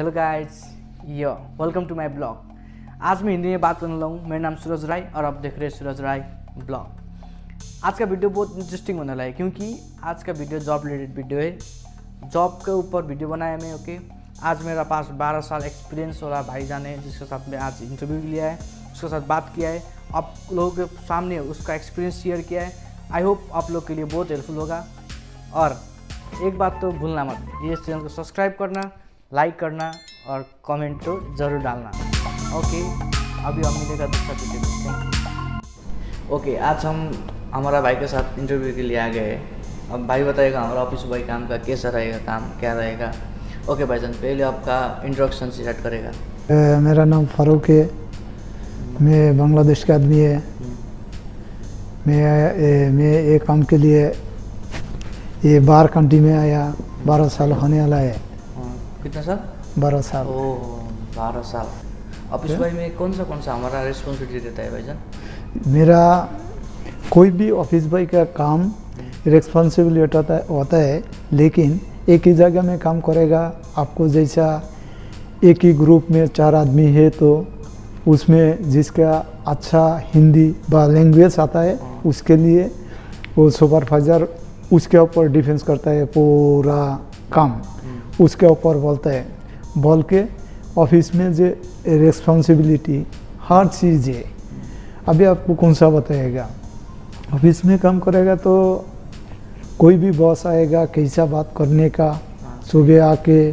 Hello guys yo welcome to my blog आज मैं हिंदी में बात करने लगा मेरा नाम सूरज राय और आप देख रहे हैं सूरज राय ब्लॉग आज का वीडियो बहुत इंटरेस्टिंग होने वाला है क्योंकि आज का वीडियो जॉब रिलेटेड वीडियो है। जॉब के ऊपर वीडियो बनाया मैं ओके आज मेरा पास 12 साल एक्सपीरियंस वाला भाईजान है जिसके साथ मैं आज इंटरव्यू लिया है, उसके साथ बात किया है। आप लोगों के सामने उसका एक्सपीरियंस शेयर किया है। आई होप आप लोग के लिए बहुत हेल्पफुल होगा। और एक बात तो भूलना मत, ये चैनल को सब्सक्राइब करना। लाइक करना और कमेंट तो ज़रूर डालना। ओके अभी हम मिलेगा दूसरा वीडियो में थैंक यू ओके आज हम हमारा भाई के साथ इंटरव्यू के लिए आ गए अब भाई बताएगा हमारा ऑफ़िस बॉय काम का कैसा रहेगा काम क्या रहेगा? ओके भाईजान पहले आपका इंट्रोडक्शन स्टार्ट करेगा। अ, मेरा नाम फारूक है। मैं बांग्लादेश का आदमी है। मैं ए, मैं ये काम के लिए ये बाहर कंट्री में आया बारह साल होने वाला हाँ, कितना साल? बारह साल। ओ बारह साल। ऑफ़िस बॉय में कौन सा कौन सा हमारा रिस्पॉन्सिबिलिटी रहता है भाईजान? मेरा कोई भी ऑफ़िस बॉय का काम रिस्पॉन्सिबिलिटी होता है होता है लेकिन एक ही जगह में काम करेगा आपको जैसा एक ही ग्रुप में चार आदमी है तो उसमें जिसका अच्छा हिंदी व लैंग्वेज आता है उसके लिए वो सुपरवाइज़र उसके ऊपर डिफेंस करता है पूरा काम। उसके ऊपर बोलता है बोल के ऑफ़िस में जो रिस्पॉन्सिबिलिटी हर चीज़ है। अभी आपको कौन सा बताएगा? ऑफ़िस में काम करेगा तो कोई भी बॉस आएगा कैसा बात करने का सुबह आके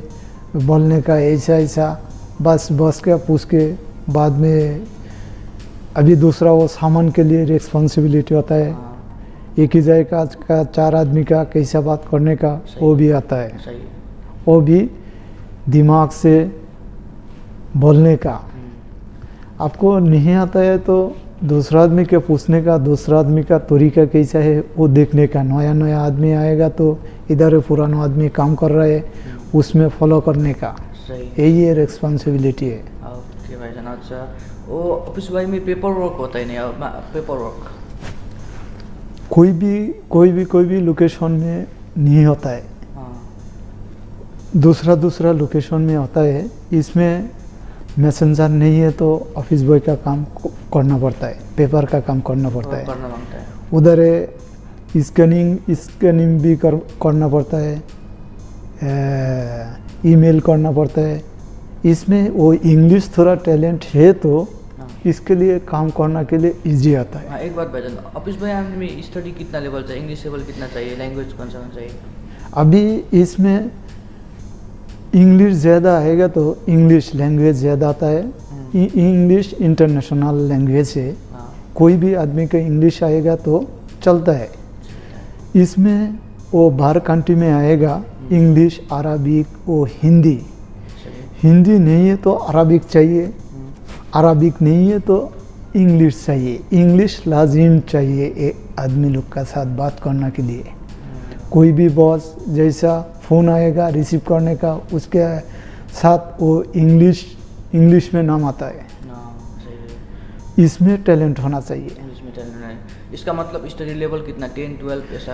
बोलने का ऐसा ऐसा बस बॉस का पूछ के बाद में अभी दूसरा वो सामान के लिए रिस्पॉन्सिबिलिटी होता है। हाँ। एक ही जाएगा का चार आदमी का कैसा बात करने का वो भी आता है। सही। है वो भी दिमाग से बोलने का। आपको नहीं आता है तो दूसरा आदमी के पूछने का दूसरा आदमी का तरीका कैसा है वो देखने का। नया नया आदमी आएगा तो इधर पुराना आदमी काम कर रहा है उसमें फॉलो करने का। यही है रिस्पॉन्सिबिलिटी है। ओके अच्छा। वो ऑफ़िस में पेपर वर्क होता ही नहीं? पेपर वर्क कोई भी कोई भी कोई भी लोकेशन में नहीं होता हाँ। दूसरा दूसरा लोकेशन में होता है। इसमें मैसेंजर नहीं है तो ऑफ़िस बॉय का काम करना पड़ता है। पेपर का काम करना पड़ता है है। उधर है स्कैनिंग स्कैनिंग भी कर करना पड़ता है। ईमेल करना पड़ता है। इसमें वो इंग्लिश थोड़ा टैलेंट है तो हाँ। इसके लिए काम करने के लिए इजी आता है। हाँ एक बात भाईजान ऑफ़िस बॉय में स्टडी कितना लेवल चाहिए? इंग्लिश लेवल कितना चाहिए? लैंग्वेज कौन सा चाहिए? अभी इसमें इंग्लिश ज़्यादा आएगा तो इंग्लिश लैंग्वेज ज़्यादा आता है। हम्म, इंग्लिश इंटरनेशनल लैंग्वेज है। हाँ। कोई भी आदमी का इंग्लिश आएगा तो चलता है। इसमें वो बाहर कंट्री में आएगा इंग्लिश अरबिक वो हिंदी हिंदी नहीं है तो अरबिक चाहिए। हम्म, अरबिक नहीं है तो इंग्लिश चाहिए। इंग्लिश लाजिम चाहिए। एक आदमी लोग का साथ बात करने के लिए। हम्म, कोई भी बॉस जैसा फ़ोन आएगा रिसीव करने का उसके साथ वो इंग्लिश इंग्लिश में नाम आता है। हाँ इसमें टैलेंट होना चाहिए। टैलेंट है। इसका मतलब स्टडी लेवल कितना? टेन ट्वेल्व ऐसा?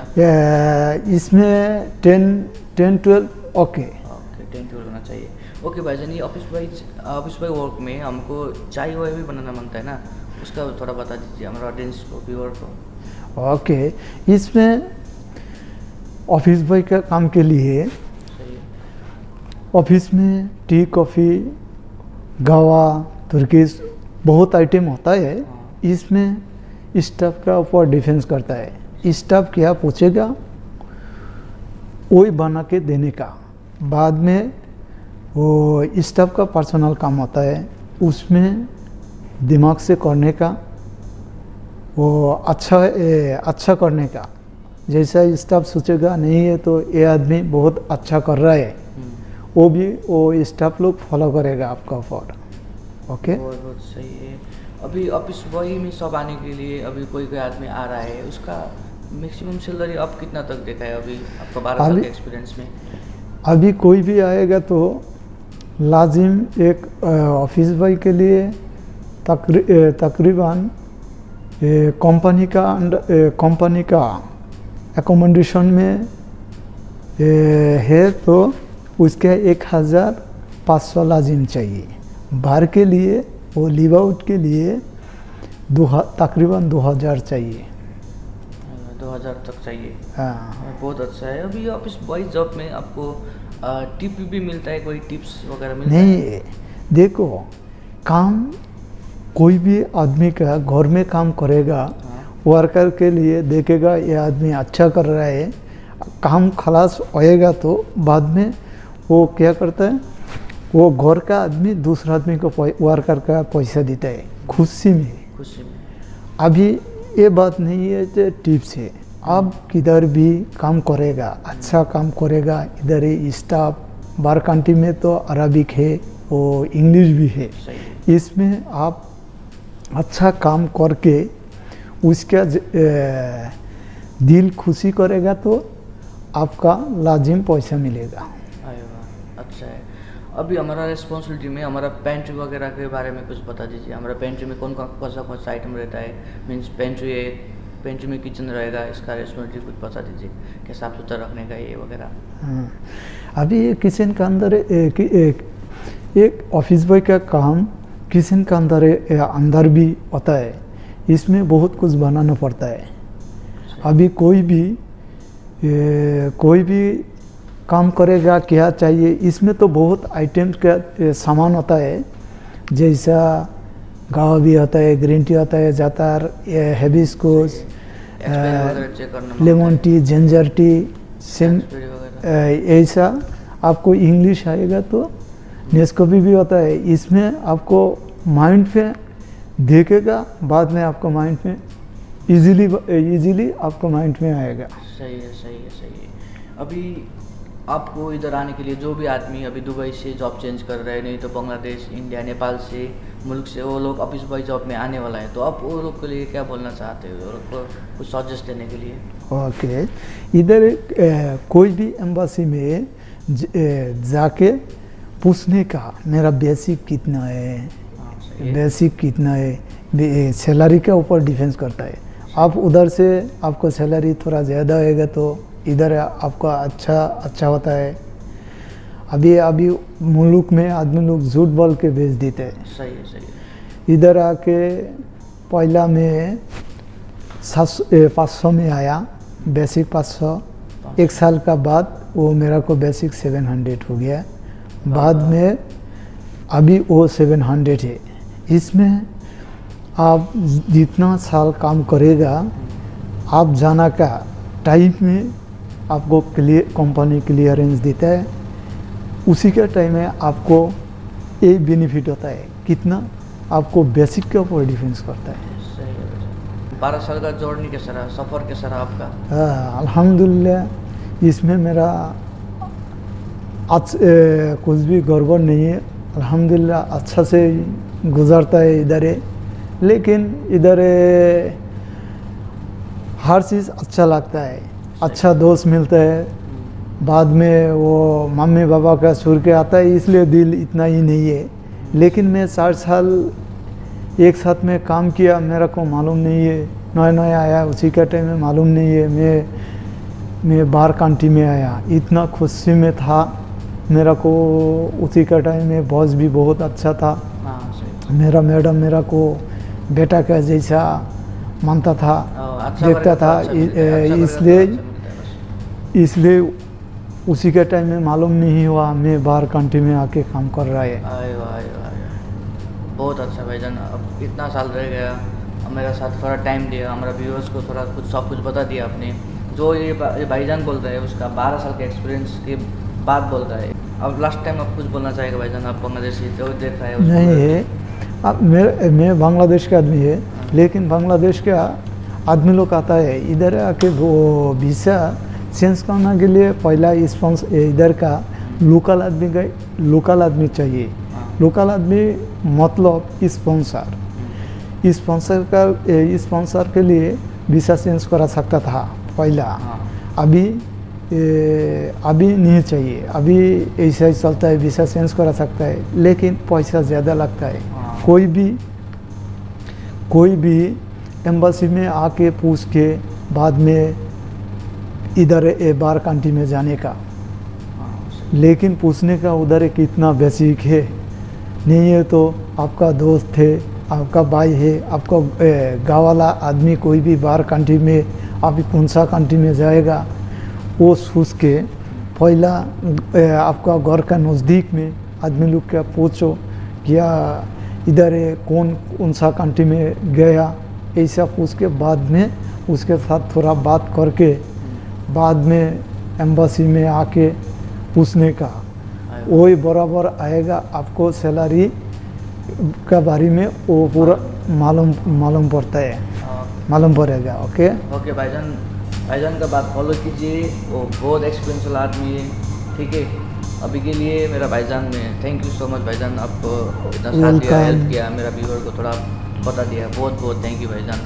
इसमें ten ten twelve okay okay ten twelve होना चाहिए। ओके भाईजान ये office wise office boy work में हमको चाय वाय भी बनाना माँगता है ना? उसका थोड़ा बता दीजिए हमारा ऑडियंस को व्यूअर को। ओके इसमें ऑफ़िस बॉय का काम के लिए। ऑफ़िस में टी कॉफ़ी गावा तुर्किश बहुत आइटम होता है। हाँ। इसमें स्टाफ इस का ऊपर डिफेंस करता है। स्टाफ क्या पूछेगा? वही बना के देने का। बाद में वो स्टाफ का पर्सनल काम होता है। उसमें दिमाग से करने का वो अच्छा ए, अच्छा करने का। जैसा स्टाफ सोचेगा नहीं है तो ये आदमी बहुत अच्छा कर रहा है। हम्म, वो भी वो स्टाफ लोग फॉलो करेगा आपका ऊपर ओके बहुत बहुत सही है। अभी ऑफ़िस बॉय में सब आने के लिए अभी कोई कोई आदमी आ रहा है उसका मैक्सिमम सैलरी अब कितना तक देखा है अभी आपका बारह साल के एक्सपीरियंस में? अभी कोई भी आएगा तो लाजिम एक ऑफ़िस बॉय के लिए तकरी, तकरीबन कंपनी का कंपनी का एकोमोडेशन में है तो उसके एक हज़ार पाँच सौ लाजिम चाहिए। बाहर के लिए वो लीव आउट के लिए दो तकरीबन दो हज़ार चाहिए। दो हज़ार तक चाहिए। हाँ। बहुत अच्छा है। अभी ऑफ़िस बॉय जॉब में आपको टिप भी मिलता है कोई टिप्स वगैरह मिलता नहीं है देखो काम कोई भी आदमी का घर में काम करेगा वर्कर के लिए देखेगा ये आदमी अच्छा कर रहा है काम खलास होएगा तो बाद में वो क्या करता है वो घर का आदमी दूसरा आदमी को वर्कर का पैसा देता है खुशी में। खुशी में। अभी ये बात नहीं है कि टिप्स है अब किधर भी काम करेगा अच्छा काम करेगा इधर ही स्टाफ बार कंट्री में तो अरबिक है और इंग्लिश भी है। इसमें आप अच्छा काम करके उसका दिल खुशी करेगा तो आपका लाजिम पैसा मिलेगा। अच्छा है। अभी हमारा रिस्पॉन्सिबिलिटी में हमारा पेंट्री वगैरह के बारे में कुछ बता दीजिए। हमारा पेंट्री में कौन कौन कौन सा कौन सा आइटम रहता है? मीन्स पेंट्री है पेंट्री में किचन रहेगा इसका रिस्पॉन्सिबिलिटी कुछ बता दीजिए। कि साफ़ सुथरा रखने का ये वगैरह? हाँ। अभी ये किचन का अंदर एक, एक, एक ऑफ़िस बॉय का काम किचन का अंदर अंदर भी होता है। इसमें बहुत कुछ बनाना पड़ता है। अभी कोई भी ए, कोई भी काम करेगा क्या चाहिए इसमें तो बहुत आइटम्स का सामान होता है। जैसा गावा भी होता है ग्रीन टी होता है जातार hibiscus lemon tea ginger tea SIM ऐसा आपको इंग्लिश आएगा तो नेस्कोपी भी होता है। इसमें आपको माइंड पे देखेगा बाद में आपको माइंड में इजीली इजीली आपको माइंड में आएगा। सही है सही है सही है। अभी आपको इधर आने के लिए जो भी आदमी अभी दुबई से जॉब चेंज कर रहे हैं नहीं तो बांग्लादेश इंडिया नेपाल से मुल्क से वो लोग ऑफ़िस बॉय जॉब में आने वाला है। तो आप वो लोग के लिए क्या बोलना चाहते हो? लोग को कुछ सजेस्ट देने के लिए? ओके इधर कोई भी एम्बासी में जाके पूछने का मेरा बेसिक कितना है? बेसिक कितना है? सैलरी के ऊपर डिफेंस करता है। आप उधर से आपको सैलरी थोड़ा ज़्यादा होएगा तो इधर आपका अच्छा अच्छा होता है। अभी अभी मुल्क में आदमी लोग झूठ बोल के बेच देते हैं। सही है सही है। इधर आके पहला में सात पाँच सौ में आया बेसिक पाँच सौ। एक साल का बाद वो मेरा को बेसिक सेवन हंड्रेड हो गया। बाद में अभी वो सेवन हंड्रेड है। इसमें आप जितना साल काम करेगा आप जाना का टाइम में आपको क्लियर कंपनी क्लियरेंस देता है। उसी के टाइम में आपको ये बेनिफिट होता है। कितना? आपको बेसिक के ऊपर डिफेंस करता है। बारह साल का जर्नी कैसा रहा सफ़र कैसा रहा आपका। हाँ, अल्हम्दुलिल्लाह इसमें मेरा आज ए, कुछ भी गड़बड़ नहीं है। अल्हम्दुलिल्लाह अच्छा से गुजरता है इधर। है लेकिन इधर हर चीज़ अच्छा लगता है। अच्छा दोस्त मिलता है। बाद में वो मम्मी पापा का सुर के आता है इसलिए दिल इतना ही नहीं है। लेकिन मैं चार साल एक साथ में काम किया मेरा को मालूम नहीं है। नया नया आया उसी के टाइम में मालूम नहीं है। मैं मैं बाहर कंट्री में आया। इतना खुशी में था मेरा को उसी का टाइम में बॉस भी बहुत अच्छा था। मेरा मैडम मेरा को बेटा का जैसा मानता था अच्छा देखता था अच्छा अच्छा इसलिए अच्छा। इसलिए उसी के टाइम में मालूम नहीं हुआ मैं बाहर कंट्री में आके काम कर रहा है। बहुत अच्छा भाईजान अब इतना साल रह गया अब मेरे साथ थोड़ा टाइम दिया हमारा व्यूअर्स को थोड़ा कुछ सब कुछ बता दिया आपने। जो ये बा- ये भाईजान बोल रहे हैं उसका बारह साल के एक्सपीरियंस के बाद बोल रहा है। अब लास्ट टाइम आप कुछ बोलना चाहेगा भाईजान आप बांग्लादेशी जो देख रहे है नहीं है। मेरे मैं बांग्लादेश का आदमी है लेकिन बांग्लादेश का आदमी लोग आता है इधर आके वो वीसा चेंज करने के लिए पहला स्पॉन्स इधर का लोकल आदमी का लोकल आदमी चाहिए। हाँ। लोकल आदमी मतलब स्पॉन्सर स्पॉन्सर का स्पॉन्सर के लिए वीसा चेंज करा सकता था पहला। हाँ। अभी ए, अभी नहीं चाहिए। अभी ऐसा ही चलता है वीसा चेंज करा सकता है लेकिन पैसा ज़्यादा लगता है। हाँ। कोई भी कोई भी एम्बेसी में आके पूछ के बाद में इधर ए बार कंट्री में जाने का। लेकिन पूछने का उधर कितना बेसिक है। नहीं है तो आपका दोस्त है, आपका भाई है, आपका गाँव वाला आदमी कोई भी बाहर कंट्री में अभी कौन सा कंट्री में जाएगा, वो सोच के पहला आपका घर का नज़दीक में आदमी लोग क्या पूछो, क्या इधर है कौन कौन सा कंट्री में गया ऐसा पूछ के बाद में उसके साथ थोड़ा बात करके बाद में एम्बासी में आके पूछने का वही बराबर आएगा आपको सैलरी का बारे में वो पूरा मालूम मालूम पड़ता है। मालूम पड़ेगा ओके ओके भाईजान भाईजान का बात फॉलो कीजिए वो बहुत एक्सपीरियंस आदमी है ठीक है? अभी के लिए मेरा भाईजान में थैंक यू सो मच भाईजान आप इतना साथ दिया हेल्प किया मेरा व्यूअर को थोड़ा बता दिया। बहुत बहुत थैंक यू भाईजान।